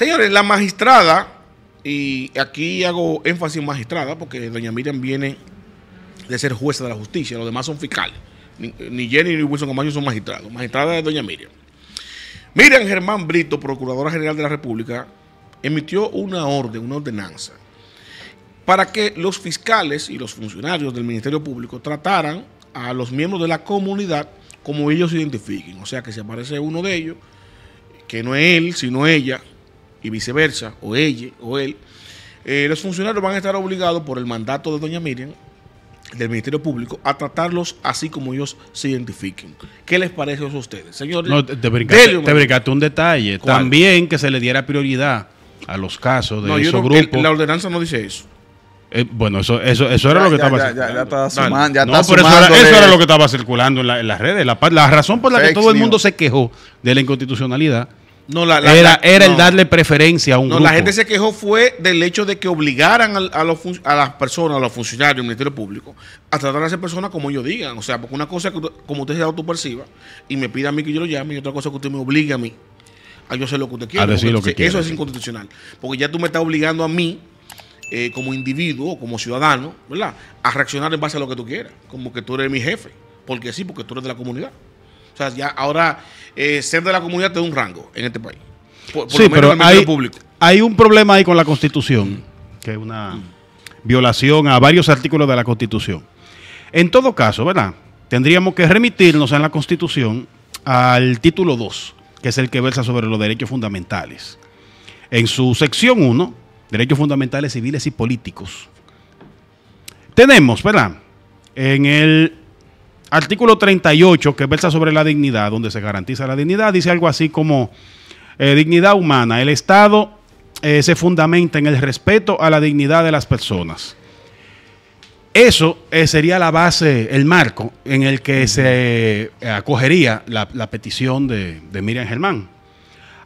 Señores, la magistrada, y aquí hago énfasis en magistrada, porque doña Miriam viene de ser jueza de la justicia, los demás son fiscales. Ni, Jenny ni Wilson Camacho son magistrados. Magistrada es doña Miriam. Miriam Germán Brito, Procuradora General de la República, emitió una orden, una ordenanza, para que los fiscales y los funcionarios del Ministerio Público trataran a los miembros de la comunidad como ellos se identifiquen. O sea, que si aparece uno de ellos, que no es él, sino ella, y viceversa, o ella, o él, eh, los funcionarios van a estar obligados por el mandato de doña Miriam del Ministerio Público a tratarlos así como ellos se identifiquen. ¿Qué les parece eso a ustedes? Señores, No, te, brincaste, un- te brincaste un detalle. ¿Cuál? También que se le diera prioridad a los casos de No, yo esos el- grupos. la ordenanza no dice eso. Eh, bueno, eso, eso, eso era Ya, lo que ya, estaba ya, circulando. ya, está sumando, ya no, está pero eso era, sumándole- eso era lo que estaba circulando en, la- en las redes. La, razón por la que todo el mundo news. se quejó de la inconstitucionalidad No, la, la- era, era no. el darle preferencia a un No, grupo. la gente se quejó fue del hecho de que obligaran a, los fun- a las personas, a los funcionarios del Ministerio Público, a tratar a esa persona como ellos digan. O sea, porque una cosa es que usted- como usted se autoperciba y me pida a mí que yo lo llame, y otra cosa es que usted me obligue a mí a yo hacer lo que usted quiera. A decir lo que eso es inconstitucional. Porque ya tú me estás obligando a mí, eh, como individuo, como ciudadano, ¿verdad? A reaccionar en base a lo que tú quieras. Como que tú eres mi jefe. Porque sí, porque tú eres de la comunidad. O sea, ya ahora eh, ser de la comunidad te da un rango en este país. Por, por Sí, lo menos pero en el Ministerio hay, público. hay un problema ahí con la Constitución, que es una violación a varios artículos de la Constitución. En todo caso, ¿verdad? Tendríamos que remitirnos en la Constitución al título 2, que es el que versa sobre los derechos fundamentales. En su sección 1, derechos fundamentales civiles y políticos, tenemos, ¿verdad? En el artículo 38, que versa sobre la dignidad, donde se garantiza la dignidad, dice algo así como eh, dignidad humana. El Estado eh, se fundamenta en el respeto a la dignidad de las personas. Eso eh, sería la base, el marco en el que se acogería la, petición de, Miriam Germán.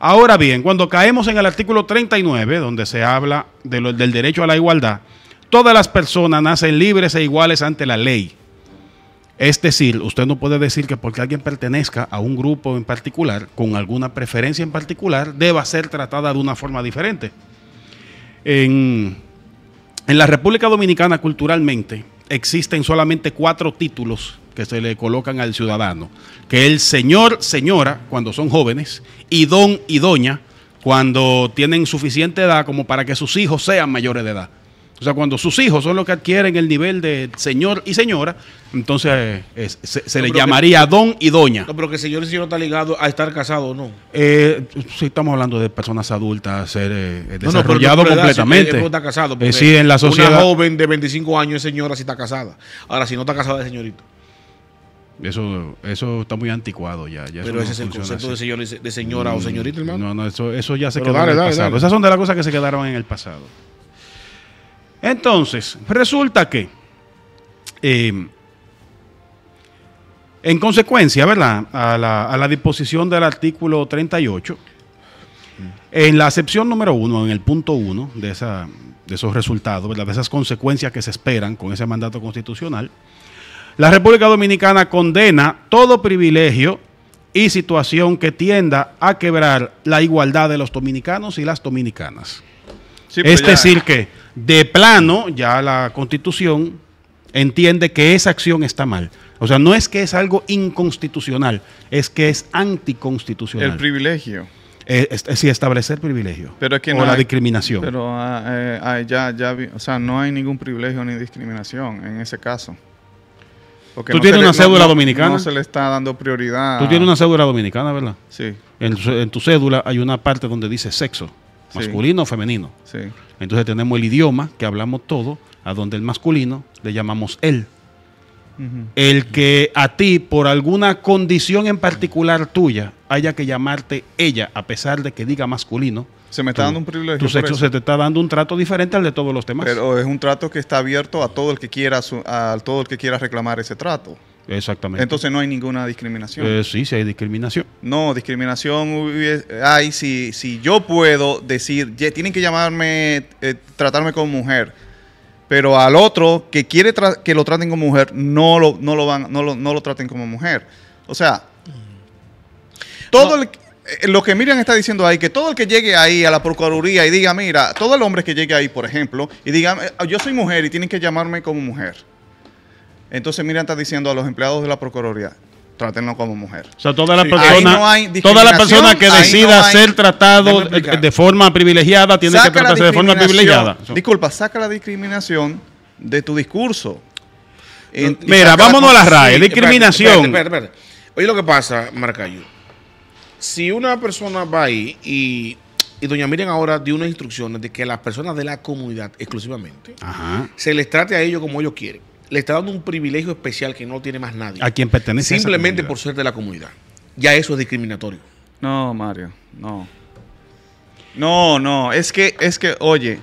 Ahora bien, cuando caemos en el artículo 39, donde se habla del derecho a la igualdad, todas las personas nacen libres e iguales ante la ley. Es decir, usted no puede decir que porque alguien pertenezca a un grupo en particular, con alguna preferencia en particular, deba ser tratada de una forma diferente. En, en la República Dominicana, culturalmente, existen solamente cuatro títulos que se le colocan al ciudadano, que el señor, señora, cuando son jóvenes, y don y doña, cuando tienen suficiente edad como para que sus hijos sean mayores de edad. O sea, cuando sus hijos son los que adquieren el nivel de señor y señora, entonces eh, es- se, se No, le que- llamaría don y doña. No, pero que señor y señor está ligado a estar casado o no. Eh, sí, estamos hablando de personas adultas, ser eh, No, no, desarrollado no por edad, completamente. si- está casado. Eh, sí, en la sociedad. Una joven de 25 años es señora si está casada. Ahora, si no está casada es señorita. Eso, eso está muy anticuado ya. Pero no ese es el concepto de, señor, de señora o señorita, hermano. No, no, eso, eso ya se Pero quedó dale, en el dale, pasado. dale. Esas son de las cosas que se quedaron en el pasado. Entonces, resulta que, eh, en consecuencia, ¿verdad? A la, a la disposición del artículo 38, en la acepción número uno, en el punto uno de, esa, de esos resultados, ¿verdad? de esas consecuencias que se esperan con ese mandato constitucional, la República Dominicana condena todo privilegio y situación que tienda a quebrar la igualdad de los dominicanos y las dominicanas. Sí, es ya- decir, que de plano ya la constitución entiende que esa acción está mal. O sea, no es que es algo inconstitucional, es que es anticonstitucional. el privilegio. Eh, es, es decir, establecer privilegio Pero es que o no la hay- discriminación. Pero ah, eh, ya, ya, o sea, no hay ningún privilegio ni discriminación en ese caso. Porque ¿Tú no tienes le- una cédula no- dominicana? No se le está dando prioridad. Tú tienes una cédula dominicana, ¿verdad? Sí, En, tu cédula hay una parte donde dice sexo. Masculino o femenino. sí. Entonces tenemos el idioma que hablamos todo, a donde el masculino le llamamos él. El que a ti, por alguna condición en particular tuya, haya que llamarte ella, a pesar de que diga masculino, Se me está tu- dando un privilegio. tu sexo se te está dando un trato diferente al de todos los demás. Pero es un trato que está abierto a todo el que quiera a todo el que quiera reclamar ese trato. Exactamente. Entonces no hay ninguna discriminación. Eh, sí, sí hay discriminación. No, discriminación hay si, si yo puedo decir, "Ye- tienen que llamarme, eh, tratarme como mujer, pero al otro que quiere que lo traten como mujer, no lo, no lo van, no lo, no lo traten como mujer. O sea, todo No. el, eh, lo que Miriam está diciendo ahí, que todo el que llegue ahí a la Procuraduría y diga, mira, todo el hombre que llegue ahí, por ejemplo, y diga, eh, yo soy mujer y tienen que llamarme como mujer. Entonces Miriam está diciendo a los empleados de la Procuraduría, trátenlo como mujer. O sea, toda la Sí. persona, no toda la persona que decida no hay- ser tratado de forma privilegiada tiene que Saca la tratarse de forma privilegiada. Disculpa, saca la discriminación de tu discurso. En- Mira, la vámonos a las con- RAE. Sí, discriminación. Espérate, espérate, espérate. Oye, lo que pasa, Marcayo. Si una persona va ahí y, y doña Miriam ahora dio unas instrucciones de que a las personas de la comunidad exclusivamente Ajá. se les trate a ellos como ellos quieren. Le está dando un privilegio especial que no tiene más nadie. A quien pertenece a esa Simplemente por ser de la comunidad. Ya eso es discriminatorio. No, Mario, no. No, no, es que, es que, oye,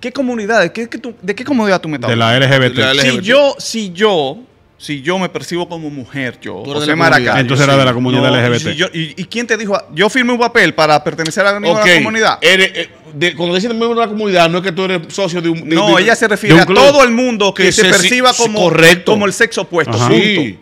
¿qué comunidad? ¿Qué, qué ¿De qué comunidad tú me estás De la hablando? LGBT. De la Si LGBT. yo, si yo, si yo me percibo como mujer, yo, José. Maracayo, Entonces era de la comunidad no, LGBT. si yo- y, y quién te dijo? Yo firmé un papel para pertenecer a la misma Ok, comunidad. eres, eh, de- cuando dicen miembro de la comunidad, no es que tú eres socio de un. de- no, de- ella se refiere a todo el mundo que, Que se, se- perciba como, correcto. como el sexo opuesto. Sí.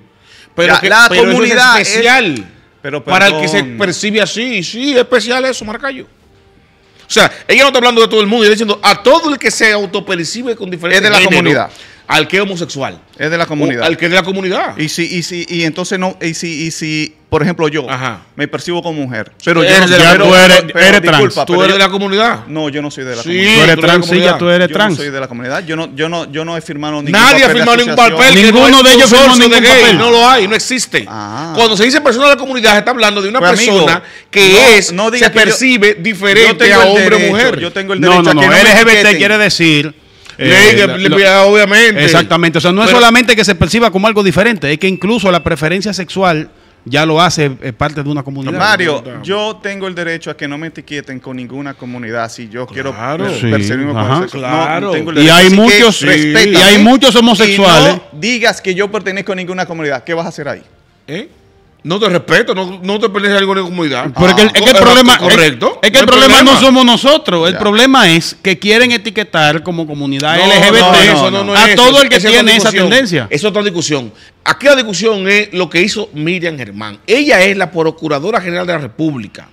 Pero, Ya, que, la pero eso es comunidad es- especial. Pero para el que se percibe así. Sí, es especial eso, Marcayo. O sea, ella no está hablando de todo el mundo, ella está diciendo a todo el que se autopercibe con diferentes Es de la comunidad. Al que es homosexual. Es de la comunidad. O al que es de la comunidad. Y si, y si, y entonces no, y si, y si, por ejemplo, yo Ajá. me percibo como mujer, pero yo Eres no de soy- pero- tú eres- pero eres trans. disculpa, Tú eres yo- de la comunidad. No, yo no soy de la Sí, comunidad. Tú eres tú trans, sí, ya tú eres yo trans. no soy de la comunidad. Yo no, yo no, yo no he firmado ningún Nadie ha papel de firmado ningún papel. Ninguno no de ellos firmó ningún de gay. papel. No lo hay, no existe. Ah. Cuando se dice persona de la comunidad, se está hablando de una Pues, amigo, persona que no- es, no se yo- percibe Yo diferente a hombre o mujer. Yo tengo el No, derecho no, a no. que no LGBT quiere decir. Ley eh, obviamente. Exactamente. O sea, no es solamente que se perciba como algo diferente, es que incluso la preferencia sexual ya lo hace eh, parte de una comunidad. Mario, Claro. yo tengo el derecho a que no me etiqueten con ninguna comunidad si yo quiero Claro. per- Sí, ajá. sexo. No, Claro. tengo el Y derecho. hay muchos- sí, y hay muchos homosexuales. y no digas que yo pertenezco a ninguna comunidad. ¿Qué vas a hacer ahí? ¿Eh? No te respeto, no, no te pertenece a ninguna comunidad. Pero es que el, es que el Ah, problema, correcto. Es, es que el No hay problema, no somos nosotros. El Ya. problema es que quieren etiquetar como comunidad No, LGBT eso a todo eso. el que Esa tiene esa tendencia. Es otra discusión. Aquí la discusión es lo que hizo Miriam Germán. Ella es la Procuradora General de la República.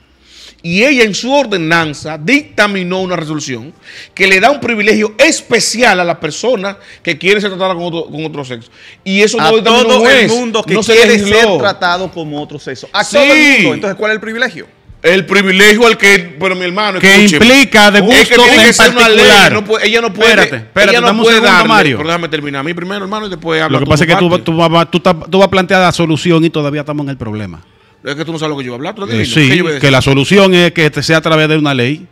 Y ella en su ordenanza dictaminó una resolución que le da un privilegio especial a las personas que quieren ser tratadas con otro, con otro sexo. Y eso a no todo el juez, mundo que no quiere ser tratado como otro sexo. A Sí. todo el mundo. Entonces, ¿cuál es el privilegio? El privilegio al que, pero mi hermano, Que implica de Es que tiene que ser una ley, no puede- ella no puede, Espérate, espérate, ella no dame un puede segundo, darle, Mario. Pero déjame terminar a mí primero, hermano, y después habla Lo que pasa es que tú, tú, vas- tú, estás- tú vas a plantear la solución y todavía estamos en el problema. Es que tú no sabes lo que yo voy a hablar. ¿tú lo Eh, sí, yo voy a decir? que la solución es que este sea a través de una ley.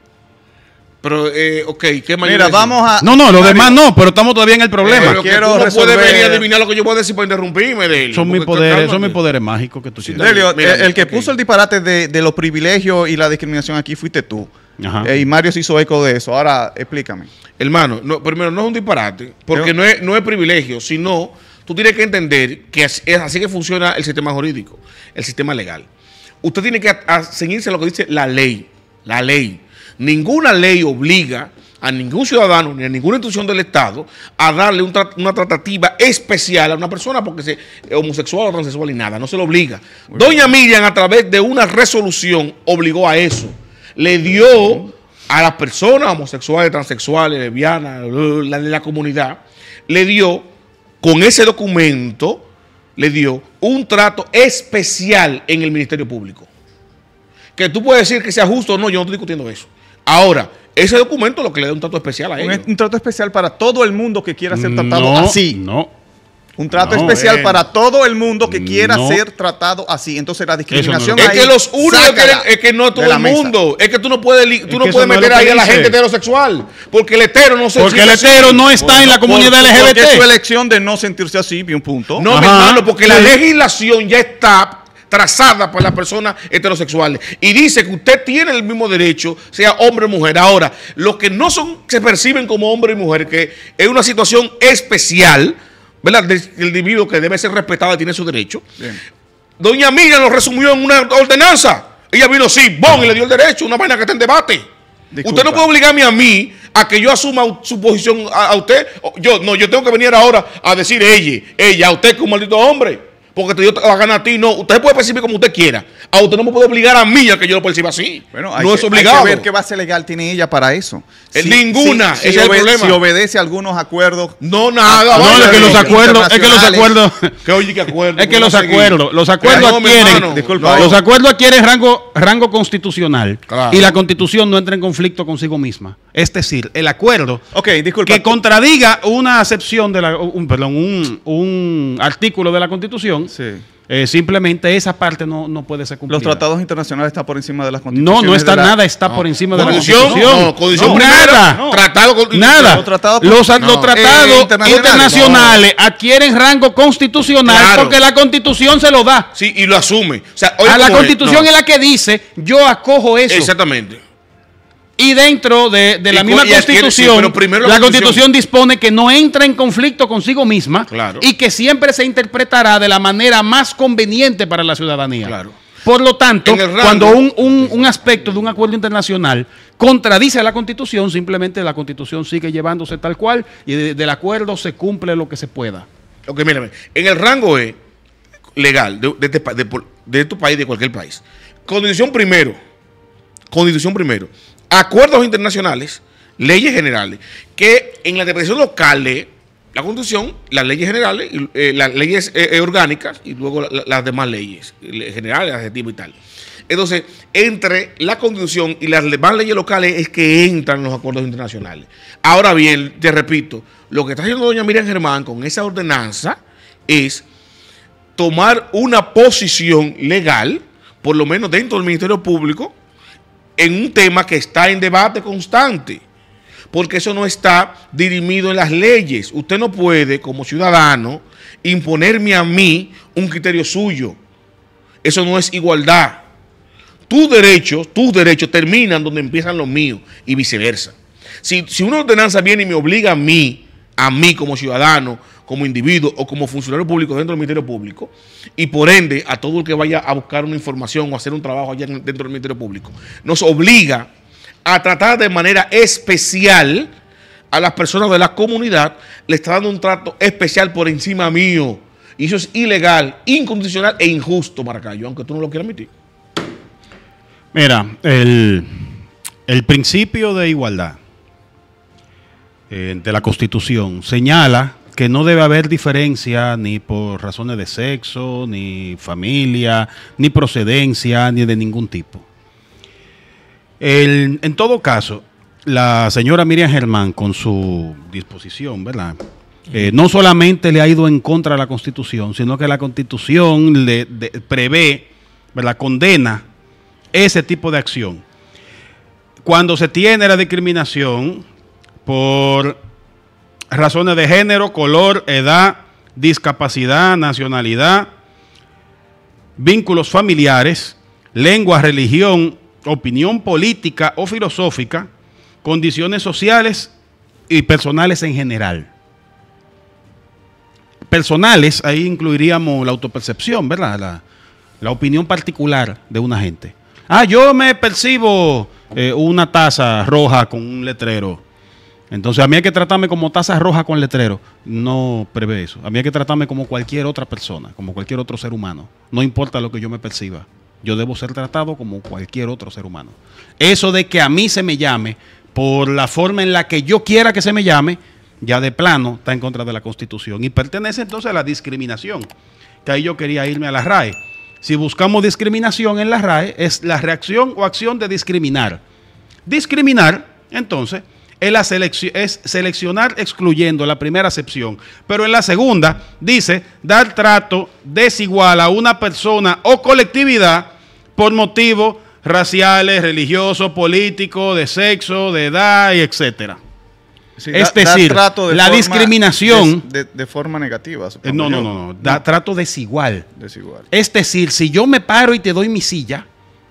Pero, eh, ok, ¿qué yo Mira, vamos a. No, no, lo Mario, demás no, pero estamos todavía en el problema. Pero que quiero tú no resolver- puedes venir a adivinar lo que yo voy a decir para interrumpirme de él. son mis poderes, son mis poderes mágicos que tú Sí, tienes. Delio, Mira, el, el que puso el disparate de, de los privilegios y la discriminación aquí fuiste tú. Ajá. Eh, y Mario se hizo eco de eso. Ahora, explícame. Hermano, no, primero, no es un disparate, porque no es, no es privilegio, sino tú tienes que entender que es, así que funciona el sistema jurídico, el sistema legal. Usted tiene que ceñirse a lo que dice la ley, la ley. Ninguna ley obliga a ningún ciudadano ni a ninguna institución del Estado a darle un tra- una tratativa especial a una persona porque se es homosexual o transexual y nada, no se lo obliga. Doña Miriam a través de una resolución obligó a eso. Le dio a las personas homosexuales, transexuales, lesbianas, la de la comunidad, le dio con ese documento le dio un trato especial en el Ministerio Público. Que tú puedes decir que sea justo o no, yo no estoy discutiendo eso. Ahora, ese documento lo que le da un trato especial a Un, ellos. un trato especial para todo el mundo que quiera ser tratado no, así. No. Un trato No, especial eh. para todo el mundo que quiera No. ser tratado así. Entonces la discriminación Es ahí, que los únicos que es que no todo el mesa. mundo. Es que tú no puedes, tú Es no puedes meter ahí a la gente heterosexual. Porque el hetero no se Porque el hetero así. no está en la comunidad Porque LGBT. es su elección de no sentirse así, un punto. No, mi hermano, porque la legislación ya está trazada por las personas heterosexuales y dice que usted tiene el mismo derecho, sea hombre o mujer. Ahora, los que no son, se perciben como hombre y mujer, que es una situación especial, ¿verdad? Del individuo que debe ser respetado y tiene su derecho. Bien. Doña Miriam lo resumió en una ordenanza. Ella vino así, ¡bom! y le dio el derecho, una vaina que está en debate. Disculpa. Usted no puede obligarme a mí a que yo asuma su posición a, a usted. Yo no, yo tengo que venir ahora a decir ella, ella, a usted como maldito hombre. Porque te dio la gana a ti. No, usted puede percibir como usted quiera. A usted no me puede obligar a mí a que yo lo perciba así. Bueno, hay no que, es obligado. Hay que ver qué base legal tiene ella para eso. Eh, ninguna, ese es el problema. Si obedece a algunos acuerdos. No, nada. No, es que los acuerdos, es que los acuerdos, Que oye, que acuerdo. es que ¿cómo los va a acuerdos, los acuerdos adquieren, disculpa, los acuerdos adquieren rango, rango constitucional Claro. y la constitución no entra en conflicto consigo misma. Es decir, el acuerdo disculpa. que contradiga una acepción de la, un, perdón, un, un artículo de la constitución, Sí. eh, simplemente esa parte no, no puede ser cumplida. Los tratados internacionales están por encima de las No, constituciones. no está de la- nada, está por encima de la Constitución, no, No, primero, nada. no. Tratado con- Nada. Los tratados- los, no. los tratados Eh, internacionales, internacionales, adquieren rango constitucional Claro. porque la constitución se lo da. Sí, y lo asume. O sea, a la constitución No. es la que dice, yo acojo eso. Exactamente. Y dentro de, de la Y misma y constitución, la la constitución. Constitución dispone que no entra en conflicto consigo misma Claro. y que siempre se interpretará de la manera más conveniente para la ciudadanía. Claro. Por lo tanto, rango- cuando un, un- un aspecto de un acuerdo internacional contradice a la constitución, simplemente la constitución sigue llevándose tal cual y de- del acuerdo se cumple lo que se pueda. Ok, mírame. En el rango E legal de, de este, de de tu país, de cualquier país. Constitución primero. Constitución primero. Acuerdos internacionales, leyes generales. Que en la interpretación local de la Constitución, las leyes generales, eh, las leyes eh, eh, orgánicas y luego la- la- las demás leyes le- generales, adjetivos y tal. Entonces, entre la Constitución y las demás leyes locales es que entran los acuerdos internacionales. Ahora bien, te repito, lo que está haciendo doña Miriam Germán con esa ordenanza es tomar una posición legal, por lo menos dentro del Ministerio Público, en un tema que está en debate constante. Porque eso no está dirimido en las leyes. Usted no puede, como ciudadano, imponerme a mí un criterio suyo. Eso no es igualdad. Tus derechos, tus derechos terminan donde empiezan los míos y viceversa. Si, si una ordenanza viene y me obliga a mí, a mí como ciudadano, como individuo o como funcionario público dentro del Ministerio Público, y por ende a todo el que vaya a buscar una información o hacer un trabajo allá en- dentro del Ministerio Público, nos obliga a tratar de manera especial a las personas de la comunidad, le está dando un trato especial por encima mío. Y eso es ilegal, incondicional e injusto, Maracayo, aunque tú no lo quieras admitir. Mira, el, el principio de igualdad eh, de la Constitución señala que no debe haber diferencia ni por razones de sexo, ni familia, ni procedencia, ni de ningún tipo. En todo caso, la señora Miriam Germán, con su disposición, ¿verdad? Eh, no solamente le ha ido en contra de la Constitución, sino que la Constitución le prevé, ¿verdad? Condena ese tipo de acción. Cuando se tiene la discriminación por razones de género, color, edad, discapacidad, nacionalidad, vínculos familiares, lengua, religión, opinión política o filosófica, condiciones sociales y personales en general. Personales, ahí incluiríamos la autopercepción, ¿verdad? La, la opinión particular de una gente. Ah, yo me percibo eh, una taza roja con un letrero. Entonces a mí hay que tratarme como taza roja con letrero. No prevé eso. A mí hay que tratarme como cualquier otra persona, como cualquier otro ser humano. No importa lo que yo me perciba. Yo debo ser tratado como cualquier otro ser humano. Eso de que a mí se me llame por la forma en la que yo quiera que se me llame, ya de plano está en contra de la Constitución. Y pertenece entonces a la discriminación. Que ahí yo quería irme a la RAE. Si buscamos discriminación en la RAE, es la reacción o acción de discriminar. Discriminar, entonces, es, la es seleccionar excluyendo la primera acepción. Pero en la segunda dice dar trato desigual a una persona o colectividad por motivos raciales, religiosos, políticos, de sexo, de edad, y etcétera. Sí, Es da- da decir, trato de la forma discriminación- De, de forma negativa. Eh, No, no, no, no, da trato desigual. Desigual. Es decir, si yo me paro y te doy mi silla,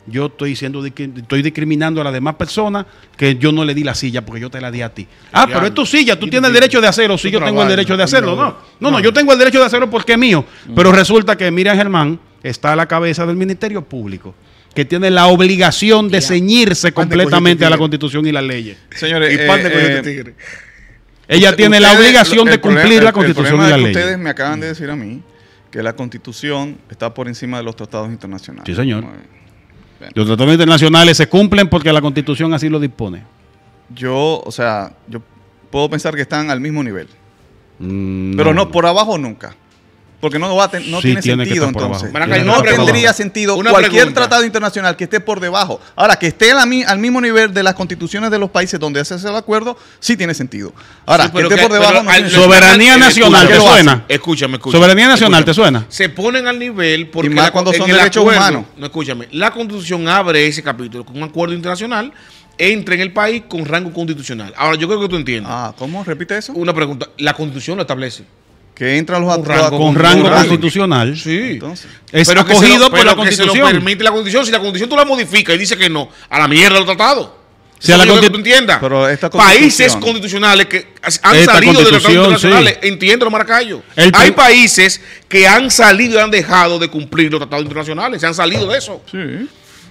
yo estoy siendo discri- estoy discriminando a la demás persona que yo no le di la silla porque yo te la di a ti. Ah, pero es tu silla, tú tienes el derecho de hacerlo. Sí, yo tengo el derecho de hacerlo. No, no. no, yo tengo el derecho de hacerlo porque es mío. Pero resulta que Miriam Germán está a la cabeza del Ministerio Público, que tiene la obligación de ceñirse completamente a la Constitución y las leyes. Señores, Y pan de eh, eh, tigre. Ella Usted- tiene la obligación el de problema- cumplir la Constitución y las leyes. Ustedes me acaban de decir a mí que la constitución está por encima de los tratados internacionales. Sí, señor. Los tratados internacionales se cumplen porque la constitución así lo dispone. Yo, o sea, yo puedo pensar que están al mismo nivel. Mm, Pero no, por abajo nunca. Porque no, va no Sí, tiene sentido entonces. No tendría sentido Una cualquier pregunta. tratado internacional que esté por debajo. Ahora, que esté la al mismo nivel de las constituciones de los países donde se hace el acuerdo, sí tiene sentido. Ahora, Sí, que esté que- por debajo pero no al-. Soberanía Escúchame, nacional, ¿te suena? Escúchame, escúchame. Soberanía nacional, escúchame. ¿te suena? Se ponen al nivel porque Y más la- cuando son derechos acuerdo- humanos. No, escúchame. La Constitución abre ese capítulo con un acuerdo internacional, entra en el país con rango constitucional. Ahora, yo creo que tú entiendes. Ah, ¿cómo? Repite eso. Una pregunta. La Constitución lo establece. Que entran los rango- Con Con rango constitucional. Sí. Entonces, Es Pero acogido lo- por la pero que se lo constitución. permite la Constitución. Si la Constitución tú la modificas y dice que no, a la mierda los tratados. Si a la lo que tú entiendas. Pero esta Países constitucionales que han Esta salido de los tratados internacionales, sí. entiendo, Maracayo. El Hay países que han salido y han dejado de cumplir los tratados internacionales, se han salido de eso. sí.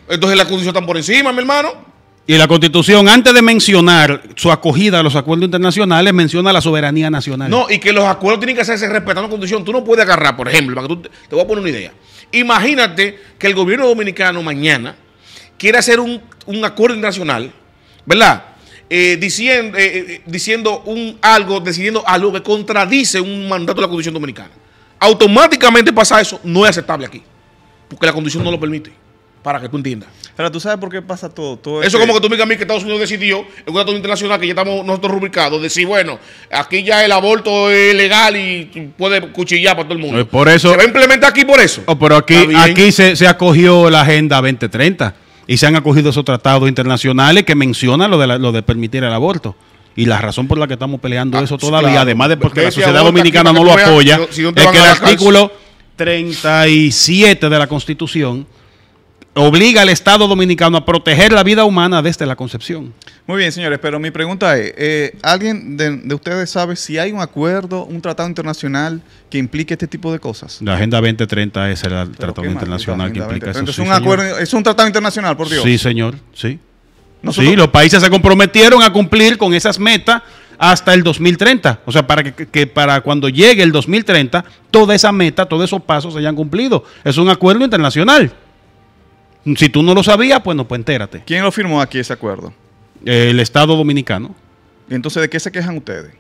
Entonces la Constitución está por encima, mi hermano. Y la constitución, antes de mencionar su acogida a los acuerdos internacionales, menciona la soberanía nacional. No, y que los acuerdos tienen que hacerse respetando la Constitución. Tú no puedes agarrar, por ejemplo, para que tú te, voy a poner una idea. Imagínate que el gobierno dominicano mañana quiere hacer un, un acuerdo internacional, ¿verdad? Eh, diciendo eh, eh, diciendo un algo, decidiendo algo que contradice un mandato de la Constitución dominicana. Automáticamente pasa eso, no es aceptable aquí. Porque la Constitución no lo permite. Para que tú entiendas. Pero tú sabes por qué pasa todo. todo Eso este- como que tú me digas a mí que Estados Unidos decidió en un tratado internacional que ya estamos nosotros rubricados, decir, bueno, aquí ya el aborto es legal y puede cuchillar para todo el mundo. Eh, por eso- Se va a implementar aquí por eso. Oh, pero aquí, aquí se, se acogió la Agenda 2030 y se han acogido esos tratados internacionales que mencionan lo de, la- lo de permitir el aborto. Y la razón por la que estamos peleando Ah, eso todavía, claro. además de porque la sociedad dominicana no lo apoya, si no es que el artículo 37 de la Constitución obliga al Estado dominicano a proteger la vida humana desde la concepción. Muy bien, señores, pero mi pregunta es, eh, ¿alguien de, de ustedes sabe si hay un acuerdo, un tratado internacional que implique este tipo de cosas? La Agenda 2030 es el Pero tratado internacional que implica eso. 2030. sí, es un acuerdo, es un tratado internacional, por Dios. Sí, señor, sí. Nosotros- Sí, los países se comprometieron a cumplir con esas metas hasta el 2030. O sea, para que, que para cuando llegue el 2030, toda esa meta, todos esos pasos se hayan cumplido. Es un acuerdo internacional. Si tú no lo sabías, pues no, pues entérate. ¿Quién lo firmó aquí ese acuerdo? El Estado Dominicano. Entonces, ¿de qué se quejan ustedes?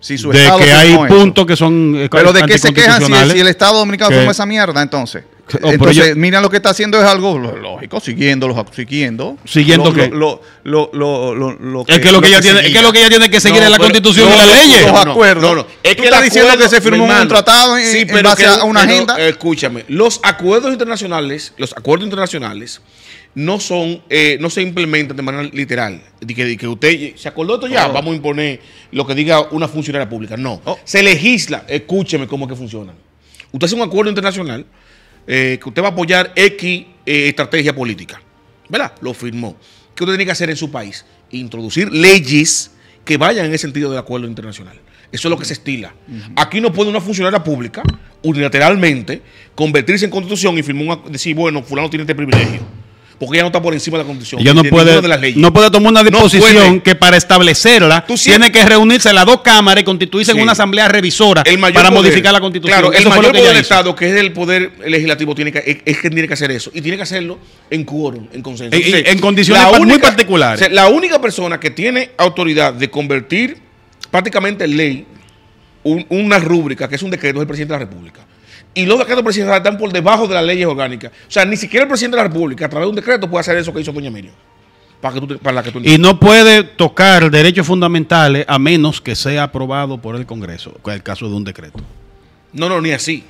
Si su De Estado que hay puntos que son eh, Pero ¿de qué se quejan si, si el Estado dominicano firmó esa mierda entonces? Que- oh, pero entonces, yo- mira lo que está haciendo es algo lógico, siguiendo, siguiendo. ¿Siguiendo lo, qué? Lo, lo, lo, lo, lo Es que lo que ella tiene, es que lo que ella tiene que seguir No, es la pero- Constitución no, y las no, leyes. los no, acuerdos. no, no. Es Tú que estás el diciendo acuerdo, que se firmó un tratado en- en base a una pero, agenda. escúchame, los acuerdos internacionales, los acuerdos internacionales no son, eh, no se implementan de manera literal. De que, de que usted se acordó de esto ya, Oh. vamos a imponer lo que diga una funcionaria pública. No, Oh. se legisla. Escúcheme cómo es que funciona. Usted hace un acuerdo internacional eh, que usted va a apoyar X eh, estrategia política. ¿Verdad? Lo firmó. ¿Qué usted tiene que hacer en su país? Introducir leyes que vayan en el sentido del acuerdo internacional. Eso es lo que se estila. Aquí no puede una funcionaria pública unilateralmente convertirse en constitución y firmar un decir, bueno, fulano tiene este privilegio. Porque ya no está por encima de la constitución. Ella no de puede, ninguna de las leyes. no puede tomar una disposición que para establecerla tiene que reunirse las dos cámaras y constituirse Sí. en una asamblea revisora El mayor para poder- modificar la constitución. Claro, el Eso mayor poder ella del. Estado, que es el poder legislativo, tiene que, es, que tiene que hacer eso. Y tiene que hacerlo en quórum, en consenso. En- en- Entonces, en condiciones muy particulares. la única persona que tiene autoridad de convertir prácticamente en ley un- una rúbrica, que es un decreto, es el presidente de la República. Y los decretos presidenciales están por debajo de las leyes orgánicas. O sea, ni siquiera el presidente de la República, a través de un decreto, puede hacer eso que hizo Doña Miriam. Para, que tú, para la que tú Y no puede tocar derechos fundamentales a menos que sea aprobado por el Congreso, que es el caso de un decreto. No, no, ni así.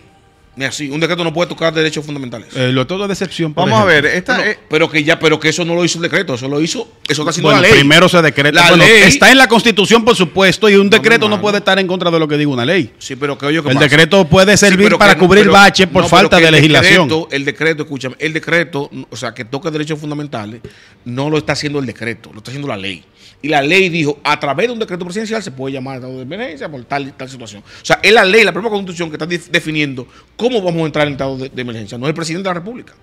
Ni así. Un decreto no puede tocar derechos fundamentales. Eh, lo todo de excepción. por Vamos a ver, esta, pero que ya, pero que eso no lo hizo el decreto, eso lo hizo, eso está haciendo Bueno, la ley. primero se decreta. La Bueno, ley- está en la Constitución, por supuesto, y un decreto no puede estar en contra de lo que diga una ley. Sí, pero que oye, ¿qué El pasa? decreto puede servir para no- cubrir pero- baches por falta de el legislación. decreto- el decreto, escúchame, el decreto, o sea, que toca derechos fundamentales, no lo está haciendo el decreto, lo está haciendo la ley. Y la ley dijo, a través de un decreto presidencial se puede llamar estado de emergencia por tal y tal situación. O sea, es la ley, la propia constitución que está def- definiendo cómo vamos a entrar en estado de, de emergencia, no es el presidente de la República.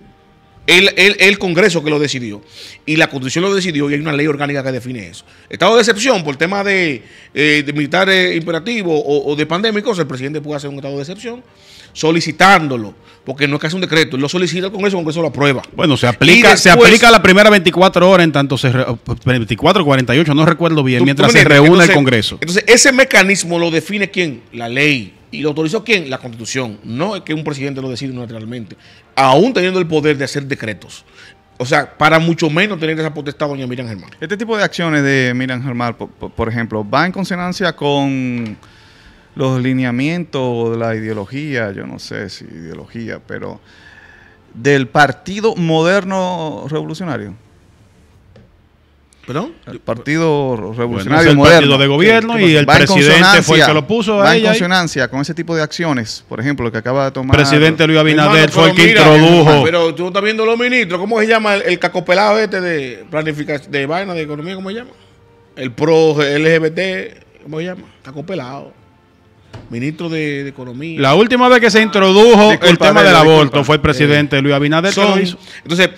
el, el- el Congreso que lo decidió. Y la Constitución lo decidió y hay una ley orgánica que define eso. Estado de excepción por tema de, eh, de militar eh, imperativo o, o de pandémicos, el presidente puede hacer un estado de excepción solicitándolo, porque no es que hace un decreto, lo solicita al Congreso, el Congreso lo aprueba. Bueno, se aplica, se después- aplica la primera 24 horas en tanto se re- 24 48, no recuerdo bien, Tú- mientras tú se reúne el Congreso. Entonces, ese mecanismo lo define quién? La ley. ¿Y lo autorizó quién? La Constitución. No es que un presidente lo decide unilateralmente. Aún teniendo el poder de hacer decretos. O sea, para mucho menos tener esa potestad, doña Miriam Germán. Este tipo de acciones de Miriam Germán, por- por ejemplo, va en consonancia con los lineamientos de la ideología, yo no sé si ideología, pero del Partido Moderno Revolucionario. ¿Perdón? El Partido Bueno, Revolucionario es el Moderno. partido de gobierno ¿Qué y el presidente fue el que lo puso Va a en consonancia con ese tipo de acciones, por ejemplo, lo que acaba de tomar. presidente Luis Abinader Hermano, fue el que mira, introdujo. Pero tú estás viendo los ministros, ¿cómo se llama el, el cacopelado este de planificación, de vaina de economía, ¿cómo se llama? El pro LGBT, ¿cómo se llama? Cacopelado. Ministro de, de Economía. La última vez que se introdujo el tema del aborto disculpa. fue el presidente Luis Abinader que Son- lo hizo. entonces,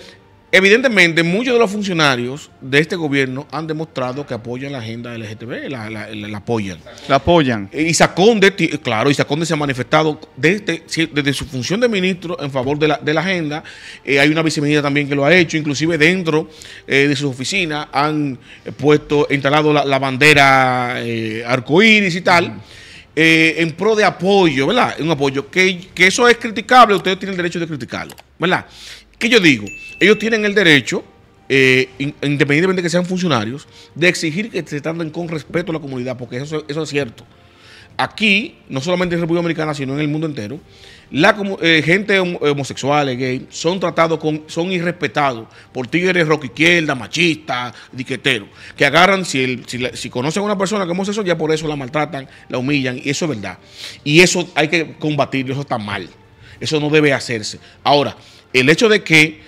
evidentemente, muchos de los funcionarios de este gobierno han demostrado que apoyan la agenda LGTB, la, la- la- la apoyan. La apoyan. Y Isaconde, ti- claro, Isaconde se ha manifestado desde, si- desde su función de ministro en favor de la, de agenda. Eh, hay una viceministra también que lo ha hecho, inclusive dentro eh, de su oficina han eh, puesto, instalado la, bandera eh, arcoíris y tal. eh, en pro de apoyo, ¿verdad? Un apoyo que, que eso es criticable, ustedes tienen el derecho de criticarlo, ¿verdad? ¿Qué yo digo? Ellos tienen el derecho, eh, in- independientemente de que sean funcionarios, de exigir que se traten con respeto a la comunidad, porque eso, es cierto aquí, no solamente en República Dominicana, sino en el mundo entero, la eh, gente homo- homosexual, gay, son tratados con, son irrespetados por tigres rock izquierda, machistas, diqueteros, que agarran, si, si conocen a una persona que es homosexual, ya por eso la maltratan, la humillan, y eso es verdad. Y eso hay que combatirlo, eso está mal. Eso no debe hacerse. Ahora, el hecho de que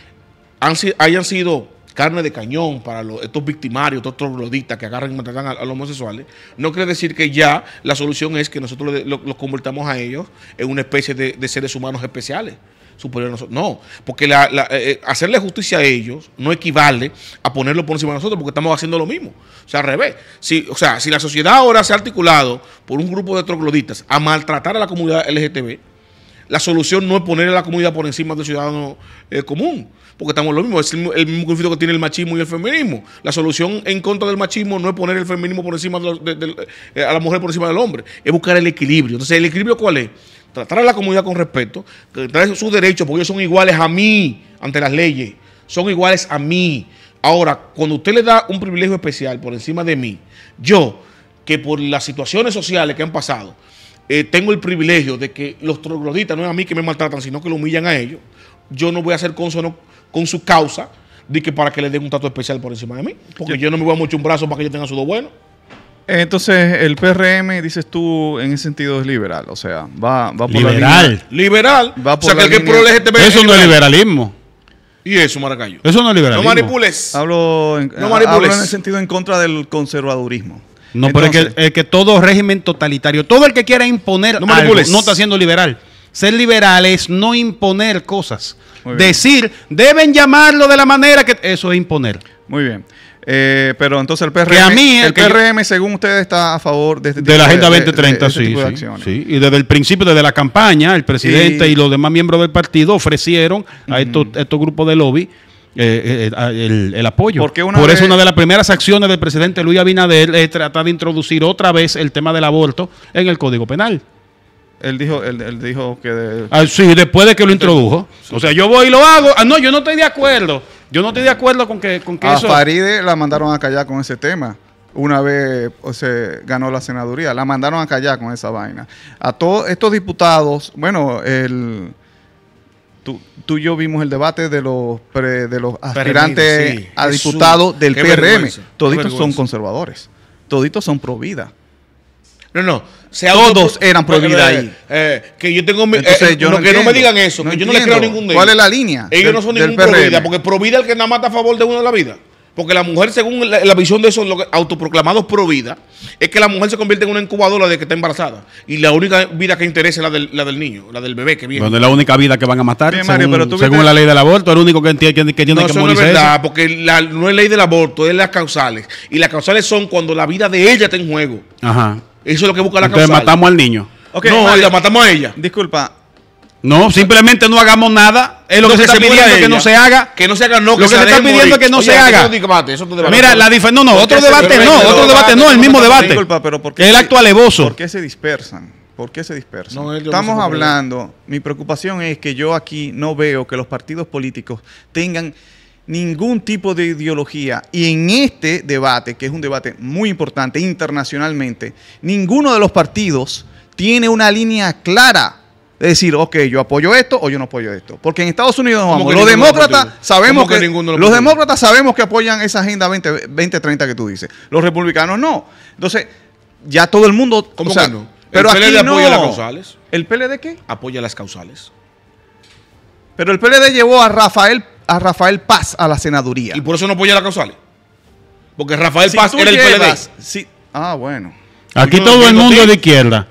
hayan sido carne de cañón para los- estos victimarios, estos trogloditas que agarran y maltratan a, los homosexuales, no quiere decir que ya la solución es que nosotros le- lo- los convertamos a ellos en una especie de, seres humanos especiales. superiores a nosotros. No, porque la- la- eh, eh, hacerle justicia a ellos no equivale a ponerlo por encima de nosotros, porque estamos haciendo lo mismo. O sea, al revés. Si, o sea, si la sociedad ahora se ha articulado por un grupo de trogloditas a maltratar a la comunidad LGTB, la solución no es poner a la comunidad por encima del ciudadano eh, común, porque estamos lo mismo, es el, mismo- conflicto que tiene el machismo y el feminismo. La solución en contra del machismo no es poner el feminismo por encima de- eh, a la mujer por encima del hombre, es buscar el equilibrio. Entonces, ¿el equilibrio cuál es? Tratar a la comunidad con respeto, tratar sus derechos, porque ellos son iguales a mí ante las leyes, son iguales a mí. Ahora, cuando usted le da un privilegio especial por encima de mí, yo, que por las situaciones sociales que han pasado, eh, tengo el privilegio de que los trogloditas no es a mí que me maltratan, sino que lo humillan a ellos, yo no voy a ser consono con su causa de que para que le den un trato especial por encima de mí. Porque yo, no me voy a mucho un brazo para que ellos tengan su do bueno. Entonces, el PRM, dices tú, en ese sentido es liberal. O sea, va, va por la Liberal. línea- Liberal. Va o por sea, la que el que es línea- pro LGTB Eso no es liberal. liberalismo. Y eso, Maracayo. Eso no es No liberalismo. manipules. Hablo en, No manipules. hablo en el sentido en contra del conservadurismo. No, pero es que, es que todo régimen totalitario, todo el que quiera imponer No algo, no está siendo liberal. Ser liberal es no imponer cosas. Decir, deben llamarlo de la manera que... Eso es imponer. Muy bien. Eh, pero entonces el PRM, Que a mí, el yo- PRM, según ustedes, está a favor de este De la Agenda de- de- 2030, de ese sí, sí, sí. Y desde el principio, desde la campaña, el presidente y, Y- los demás miembros del partido ofrecieron a estos, estos grupos de lobby eh, eh, a- el, el apoyo. Porque una Por eso una de las primeras acciones del presidente Luis Abinader es tratar de introducir otra vez el tema del aborto en el Código Penal. Él dijo, él, él dijo que de- Ah, sí, después de que lo introdujo. O sea, yo voy y lo hago. Ah, no, yo no estoy de acuerdo. Yo no estoy de acuerdo con que, con que a eso... Faride la mandaron a callar con ese tema. Una vez o sea, ganó la senaduría, la mandaron a callar con esa vaina. A todos estos diputados, bueno, el tú, tú y yo vimos el debate de los pre- de los aspirantes sí. a diputados del qué PRM. Toditos son conservadores. Toditos son pro vida. No, no. Todos eran pro vida Eh, ahí. eh, que yo tengo. mi- Entonces, eh, yo no, no que no me digan eso. No que yo no le creo ningún de ¿Cuál ellos. es la línea Ellos del- no son ningún pro vida. Porque pro vida es el que nada más está a favor de uno de la vida. Porque la mujer, según la, la visión de esos lo que- autoproclamados pro vida, es que la mujer se convierte en una incubadora de que está embarazada. Y la única vida que interesa es la del, la del niño, la del bebé que viene. Donde es la única vida que van a matar, Bien, según, Mario, pero tú según viste- la ley del aborto, el único que tiene que, que tiene no, que eso no es morirse es verdad, porque la- no es ley del aborto, es las causales. Y las causales son cuando la vida de ella está en juego. Ajá. Eso es lo que busca la Entonces causal. matamos al niño. Ok, no, Mario, y la matamos a ella. Disculpa, No, simplemente no hagamos nada. Es lo que se está pidiendo que no se haga. Que no se haga, no, Lo que se se está pidiendo morir. es que no Oye, se haga. debate, eso es debate. Mira, la diferencia. No, no, ¿Por otro debate no, otro debate no, el mismo debate. disculpa, pero ¿por qué Que es el acto alevoso. ¿Por qué se dispersan? ¿Por qué se dispersan? No, ellos no Estamos hablando, mi preocupación es que yo aquí no veo que los partidos políticos tengan ningún tipo de ideología y en este debate, que es un debate muy importante internacionalmente, ninguno de los partidos tiene una línea clara decir, ok, yo apoyo esto o yo no apoyo esto. Porque en Estados Unidos, ¿Cómo vamos, los de demócratas sabemos ¿Cómo que que, ninguno de los demócratas sabemos que apoyan esa agenda 20, 2030 que tú dices. Los republicanos no. Entonces, ya todo el mundo. ¿Cómo o sea, que no? El Pero PLD aquí apoya no. las causales. ¿El PLD qué? Apoya las causales. Pero el PLD llevó a Rafael, a Rafael Paz a la senaduría. Y por eso no apoya las causales. Porque Rafael Si Paz era el llevas- PLD. si- ah, bueno. Aquí todo el mundo es de izquierda.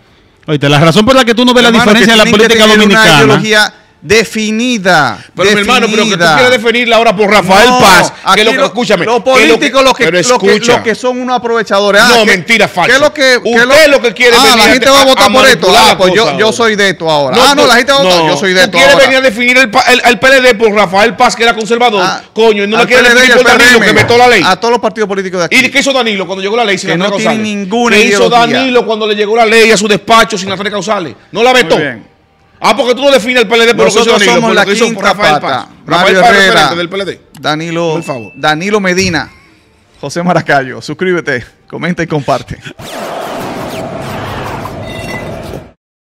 Oíste, la razón por la que tú no ves la diferencia en la política Una dominicana. ideología definida. Pero mi hermano, pero que tú quieres definirla ahora por Rafael No, Paz. Que lo, lo- escúchame. Los que lo políticos, que, lo que, lo que son unos aprovechadores. No, que- mentira, falso. ¿Qué es lo que, Usted lo que quiere Ah, venir la a- gente va a votar a por esto. Ah, pues yo, yo soy de esto ahora. ah, no, la gente va a votar. no, yo soy de tú esto quieres ahora. venir a definir el, pa- el, al PLD por Rafael Paz, que era conservador. Ah, coño, y no la quiere definir por Danilo, que vetó la ley. A todos los partidos políticos de aquí. ¿Y qué hizo Danilo cuando llegó la ley sin Que no tiene ninguna ¿Qué hizo. Danilo cuando le llegó la ley a su despacho sin Natalia Causales? No la vetó. Ah, porque tú no defines el PLD por lo que hizo Nosotros Danilo, somos la hizo quinta Rafael pata. Paz. Rafael Mario Paz Herrera, del PLD. Danilo, Por favor. Danilo Medina, José Maracayo. Suscríbete, comenta y comparte.